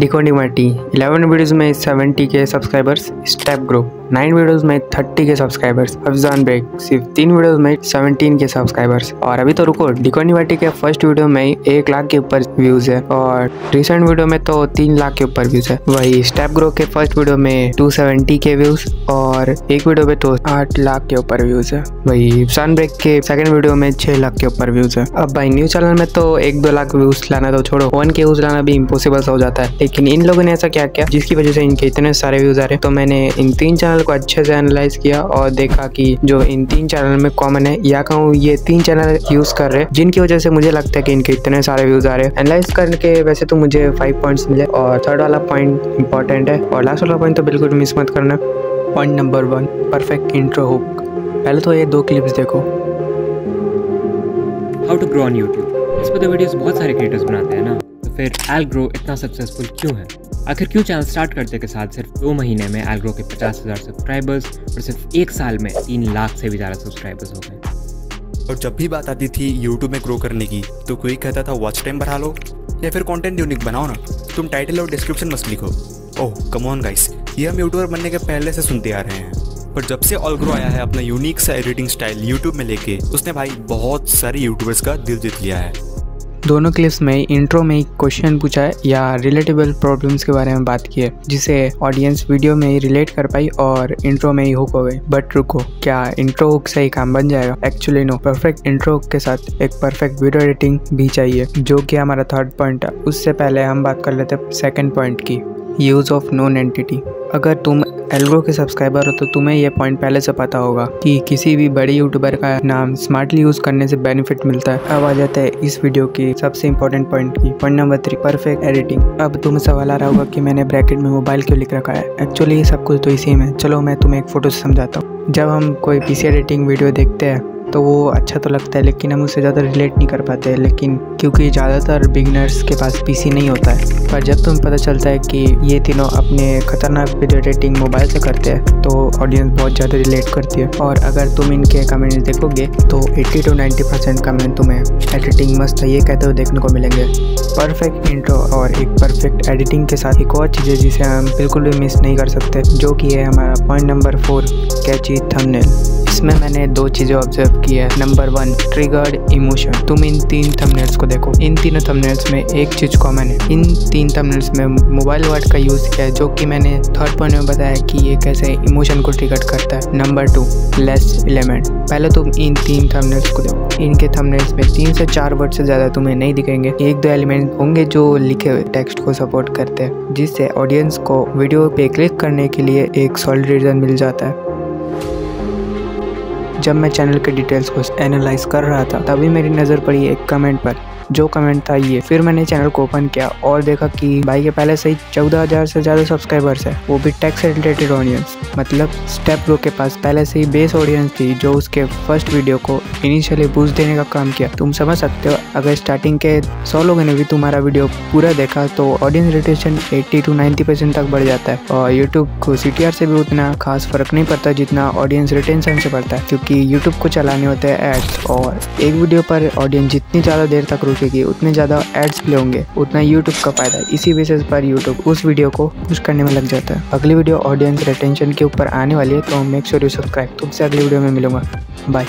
डिकोडी माटी eleven videos में seventy K subscribers Step Group nine videos में थर्टी के सब्सक्राइबर्स अफजान ब्रेक सिर्फ़ तीन वीडियोस में सेवनटीन के सब्सक्राइबर्स और अभी तो रुको डिकोडी माटी के फ़र्स्ट वीडियो में एक लाख के ऊपर व्यूज़ है और रिसेंट वीडियो में तो तीन लाख के ऊपर व्यूज़ है। वही स्टेप ग्रो के फ़र्स्ट वीडियो में टू के व्यूज़ और एक वीडियो में तो आठ लाख के ऊपर व्यूज़ है। वही सन ब्रेक के सेकंड वीडियो में छह लाख के ऊपर व्यूज़ है। अब भाई न्यू चैनल में तो एक दो लाख व्यूज़ लाना तो छोड़ो वन के व्यूज़ लाना भी इम्पोसिबल हो जाता है। लेकिन इन लोगों ने ऐसा क्या किया, जिसकी वजह से इनके इतने सारे व्यूज़ आ रहे तो मैंने इन तीन चैनल को अच्छे से एनालाइज किया और देखा कि जो इन तीन चैनल में कॉमन है, या कहूँ ये तीन चैनल यूज़ कर रहे हैं, जिनकी वजह से मुझे लगता है कि इनके इतने सारे व्यूज़ आ रहे हैं। एनालाइज करने के वैसे तो मुझे फाइव पॉइंट्स मिले और थर्ड वाला पॉइंट इंपॉर्टेंट है और लास्ट वाला पॉइंट तो बिल्कुल मिस मत करना। Point number one perfect intro hook पहले तो ये दो क्लिप्स देखो। How to grow on YouTube इस पर तो वीडियोस बहुत सारे क्रिएटर्स बनाते हैं ना। तो फिर एल ग्रो इतना सक्सेसफुल क्यों है? आखिर क्यों चैनल स्टार्ट करते के साथ सिर्फ़ दो महीने में एलग्रो के पचास हज़ार सब्सक्राइबर्स और सिर्फ़ एक साल में तीन लाख से भी ज़्यादा सब्सक्राइबर्स हो गए। और जब भी बात आती थी यूट्यूब में ग्रो करने की तो कोई कहता था वॉच टाइम बढ़ा लो या फिर कंटेंट यूनिक बनाओ ना। तुम टाइटल और डिस्क्रिप्शन मस्त लिखो। ओह कम ऑन गाइस ये हम यूट्यूबर बनने के पहले से सुनते आ रहे हैं। पर जब से ऑल ग्रो आया है, अपना यूनिक सा एडिटिंग स्टाइल यूट्यूब में लेके, उसने भाई बहुत सारे यूट्यूबर्स का दिल जीत लिया है। दोनों क्लिप्स में इंट्रो में एक क्वेश्चन पूछा है या रिलेटेबल प्रॉब्लम्स के बारे में बात की है, जिसे ऑडियंस वीडियो में ही रिलेट कर पाई और इंट्रो में ही हुक हो गई बट रुको, क्या इंट्रो हुक से ही काम बन जाएगा? Actually no perfect intro hook के साथ एक परफेक्ट वीडियो एडिटिंग भी चाहिए, जो कि हमारा थर्ड पॉइंट है। उससे पहले हम बात कर लेते हैं सेकेंड पॉइंट की यूज़ ऑफ़ नोन एंटिटी अगर तुम एल्गो के सब्सक्राइबर हो तो तुम्हें यह पॉइंट पहले से पता होगा कि किसी भी बड़े यूट्यूबर का नाम स्मार्टली यूज़ करने से बेनिफिट मिलता है। अब आ जाता है इस वीडियो की सबसे इंपॉर्टेंट पॉइंट की। Point number three perfect editing अब तुम्हें सवाल आ रहा होगा कि मैंने ब्रैकेट में मोबाइल क्यों लिख रखा है? एक्चुअली सब कुछ तो इसी में चलो, मैं तुम्हें एक फ़ोटो से समझाता हूँ। जब हम कोई पीसी एडिटिंग वीडियो देखते हैं तो वो अच्छा तो लगता है, लेकिन हम उससे ज़्यादा रिलेट नहीं कर पाते लेकिन क्योंकि ज़्यादातर बिगनर्स के पास पीसी नहीं होता है, पर जब तुम्हें पता चलता है कि ये तीनों अपने खतरनाक वीडियो एडिटिंग मोबाइल से करते हैं तो ऑडियंस बहुत ज़्यादा रिलेट करती है। और अगर तुम इनके कमेंट्स देखोगे तो 80 टू 90 परसेंट कमेंट तुम्हें एडिटिंग मस्त है ये कहते हुए देखने को मिलेंगे। परफेक्ट इंट्रो और एक परफेक्ट एडिटिंग के साथ एक और चीज़ है जिसे हम बिल्कुल भी मिस नहीं कर सकते, जो कि है हमारा point number four catchy thumbnail इसमें मैंने दो चीज़ें ऑब्ज़र्व की है। नंबर वन ट्रिगर्ड इमोशन तुम इन तीन थंबनेल्स को देखो। इन तीनों थंबनेल्स में एक चीज़ कॉमन है। इन तीन थंबनेल्स में मोबाइल वर्ड का यूज़ किया है, जो कि मैंने थर्ड पॉइंट में बताया कि ये कैसे इमोशन को ट्रिगर करता है। नंबर टू लेस एलिमेंट पहले तुम इन तीन थंबनेल्स को देखो। इनके थंबनेल्स में तीन से चार वर्ड से ज़्यादा तुम्हें नहीं दिखेंगे। एक दो एलिमेंट होंगे जो लिखे हुए टेक्स्ट को सपोर्ट करते हैं, जिससे ऑडियंस को वीडियो पे क्लिक करने के लिए एक सॉलिड रीज़न मिल जाता है। जब मैं चैनल के डिटेल्स को एनालाइज कर रहा था, तभी मेरी नज़र पड़ी एक कमेंट पर। जो कमेंट था ये। फिर मैंने चैनल को ओपन किया और देखा कि भाई के पहले से ही चौदह हज़ार से ज़्यादा सब्सक्राइबर्स है। वो भी टैक्स रिलेटेड ऑडियंस मतलब स्टेप ग्रो के पास पहले से ही बेस ऑडियंस थी जो उसके फ़र्स्ट वीडियो को इनिशियली बूस्ट देने का काम किया। तुम समझ सकते हो, अगर स्टार्टिंग के सौ लोगों ने भी तुम्हारा वीडियो पूरा देखा तो audience retention eighty to ninety percent तक बढ़ जाता है। और यूट्यूब को CTR से भी उतना खास फ़र्क नहीं पड़ता जितना ऑडियंस रिटेंशन से पड़ता है। क्योंकि यूट्यूब को चलाने होते हैं एड्स और एक वीडियो पर ऑडियंस जितनी ज़्यादा देर तक रुकेगी, उतने ज़्यादा एड्स प्ले होंगे, उतना यूट्यूब का फ़ायदा इसी बेसिस पर यूट्यूब उस वीडियो को पुश करने में लग जाता है। अगली वीडियो ऑडियंस रिटेंशन के ऊपर आने वाली है तो मेक श्योर यू सब्सक्राइब तुमसे अगली वीडियो में मिलूँगा। बाय